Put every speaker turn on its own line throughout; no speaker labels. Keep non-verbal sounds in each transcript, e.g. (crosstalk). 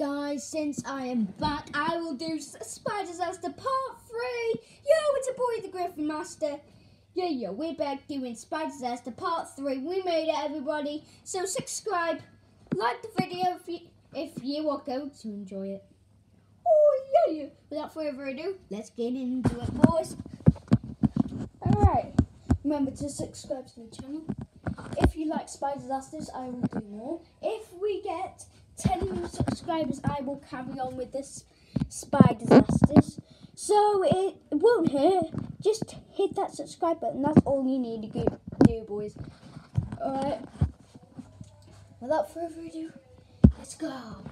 guys, since I am back, I will do S- Spider Disaster Part 3. Yo, it's a boy, the Griffin Master. Yeah, yeah, we're back doing Spider Disaster Part 3. We made it, everybody. So subscribe, like the video if you, if you are going to enjoy it. Oh, yeah, yeah. Without further ado, let's get into it, boys. Alright, remember to subscribe to the channel. If you like Spider Disasters, I will do more. If we get 10 new subscribers, I will carry on with this Spy Disasters. So it won't hurt. Just hit that subscribe button. That's all you need to do, boys. Alright. Without further ado, let's go.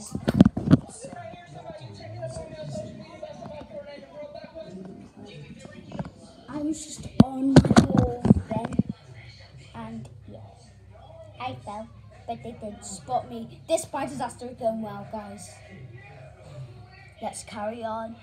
Guys. I was just on wall then, and yes, I fell, but they did spot me. This spy disaster is going well, guys. Let's carry on.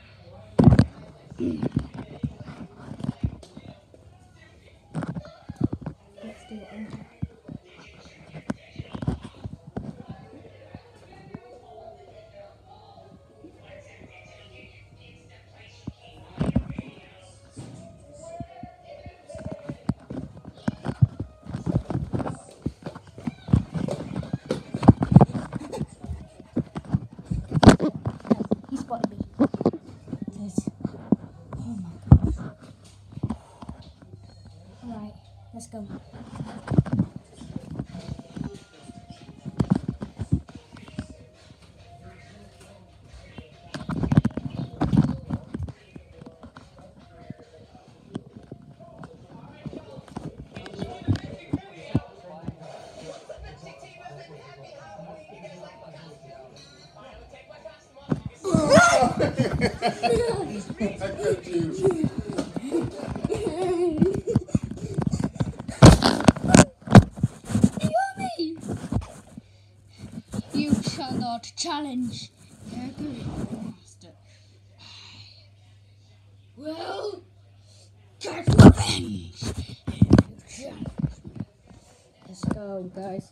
You.
Shall not challenge their master. Well, get revenge! Let's go, guys.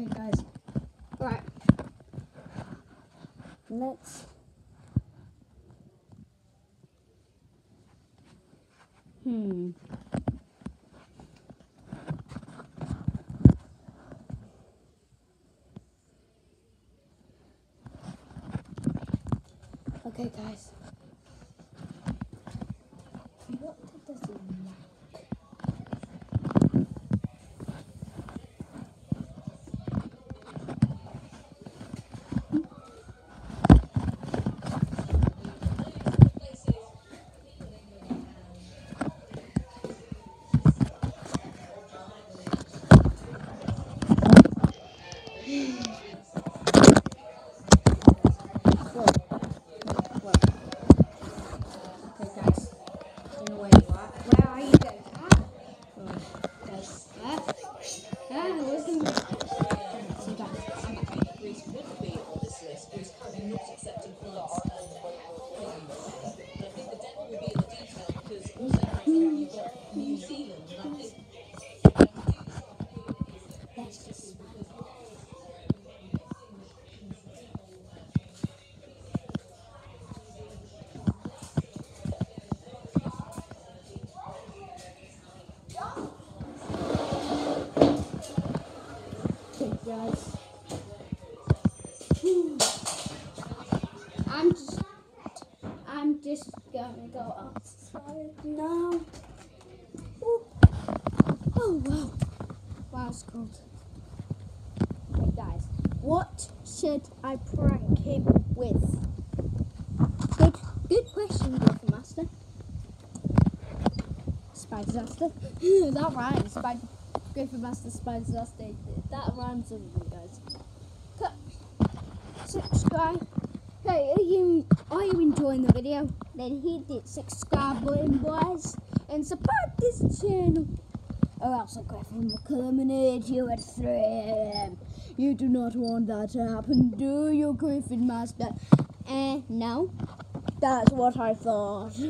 Okay, guys. All right. Let's Ah, listen. So, guys. I'm just, I'm just gonna go outside now. Whew. Oh wow, wow, it's cold. Okay, guys, what should I prank him with? Good, good question, Master. Spider disaster. (laughs) that rhymes. Spider, Griffin Master, last disaster. That rhymes with you guys. Cut. Subscribe. Hey, are you are you enjoying the video? Then hit the subscribe button, boys, and support this channel. Or else a Griffin will eliminate you at 3 a.m. You do not want that to happen, do you, Griffin Master? Eh, no. That's what I thought. (laughs)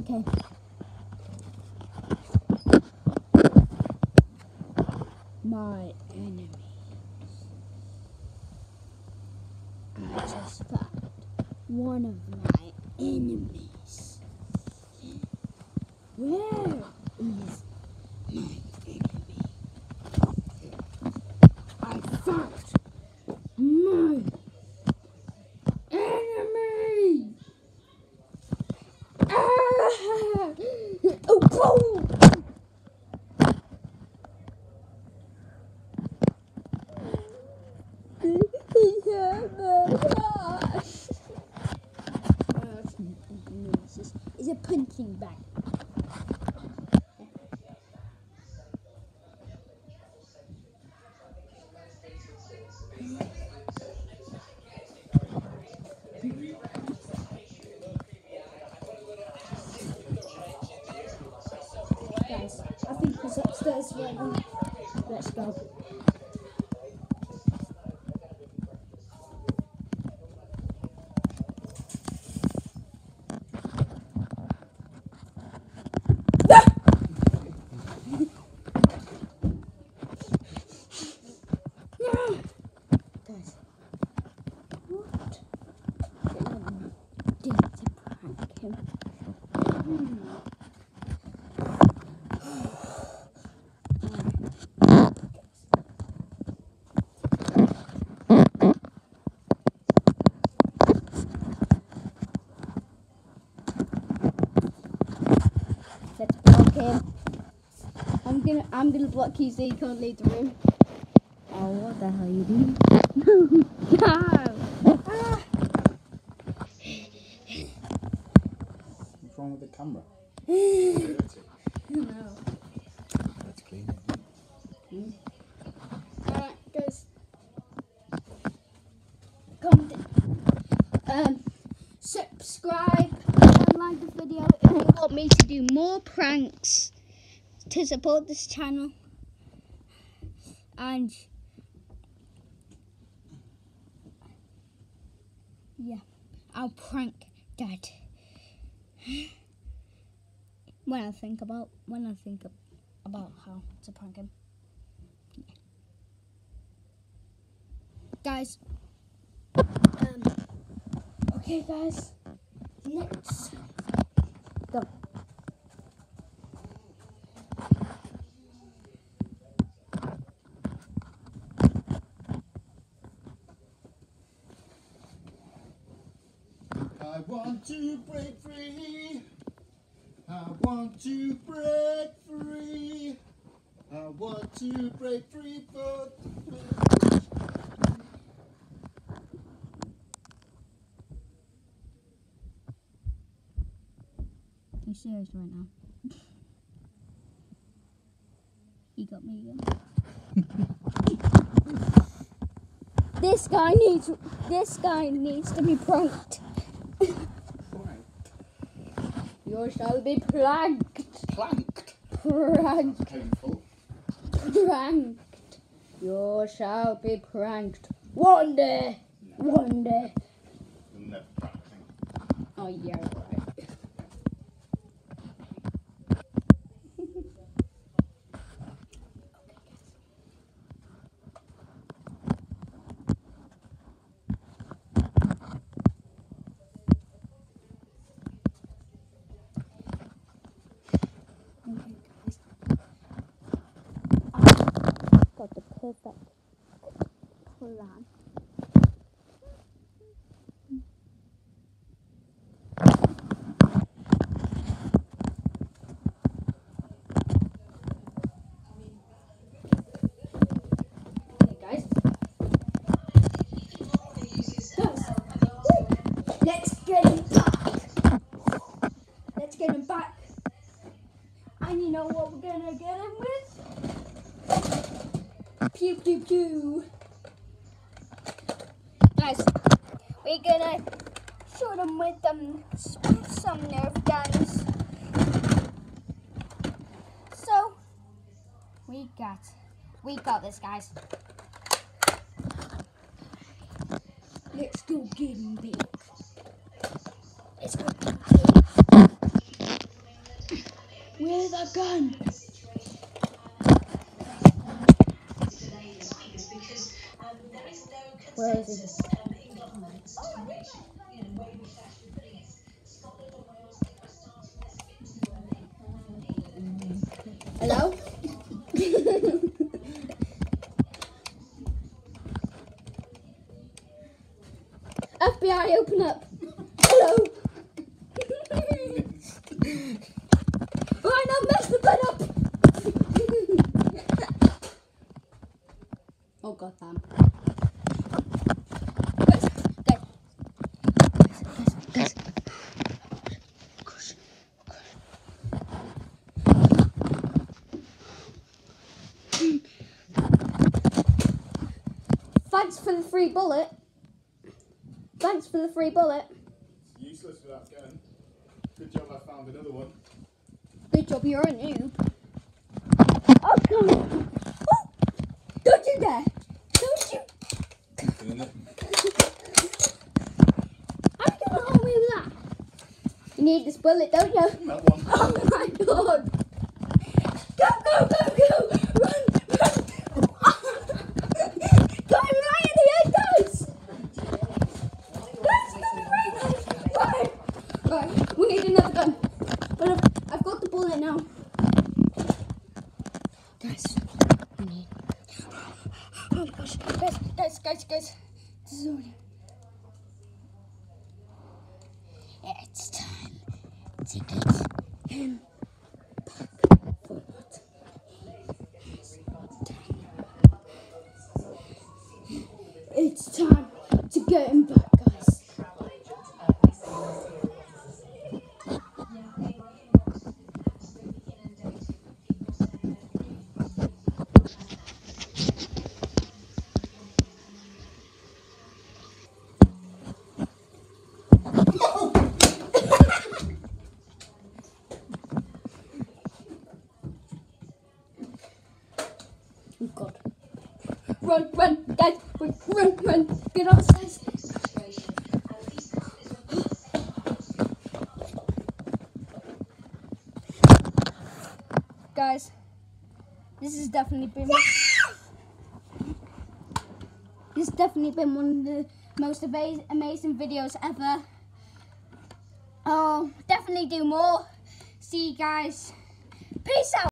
okay. My enemy. I just found one of my enemies. Where is my enemy? I found my enemy. Ah! Oh, boom! It's a punching bag. Guys, I think he's upstairs right now. Let's go. Him? Let's block him. I'm gonna I'm block you so you can't leave the room. Oh, what the hell are you doing? no! (laughs) Ah.
What's wrong with the camera?
no.
Let's clean it.
Alright, guys. Comment. Um, subscribe and like the video if you want me to do more pranks to support this channel. And yeah, I'll prank Dad. When I think about when I think about how to prank him. guys. Um, okay, guys. Next.
I want to break free. I want to break free. I want to break free for.
Are you serious right now? he got me again. (laughs) this guy needs. This guy needs to be pranked. You shall be pranked.
Planked.
Pranked.
Painful.
Pranked. You shall be pranked. One day. One day.
You'll never.
Oh yeah, right. Got the perfect plan. Okay, guys. Guys, let's get him back. Let's get him back. And you know what we're gonna get him with? Pew pew pew. Guys, we're gonna shoot him with um some Nerf guns. So we got we got this guys. Let's go get him big. Let's go. Where's the gun? Where is he? Hello? (laughs) FBI, open up. Hello? Right now, mess the bed up. (laughs) oh god damn. Guys, guys. Guys, guys, guys. Thanks for the free bullet. Thanks for the free bullet.
Useless without gun. Good job I found another one.
Good job, you're a noob. Oh, come on. Oh, don't you dare. Don't you.
Doing it.
How you going to hold me with that? You need this bullet, don't you?
That one.
Oh my god. Go, go, go, go. Run, run. Got him right in the head, guys. Guys, got him right in the head. Right. Right, we need another gun. But I've, I've got the bullet now. Guys, we need. Oh my gosh. Guys, guys, guys, guys. This is already. It's time to get him back for what? It's time to get him back, guys. Oh God. Run, run, guys, run, run, run. Get upstairs. Guys, this has definitely been. This has definitely been one of the most amazing videos ever. Oh, definitely do more. See you guys. Peace out.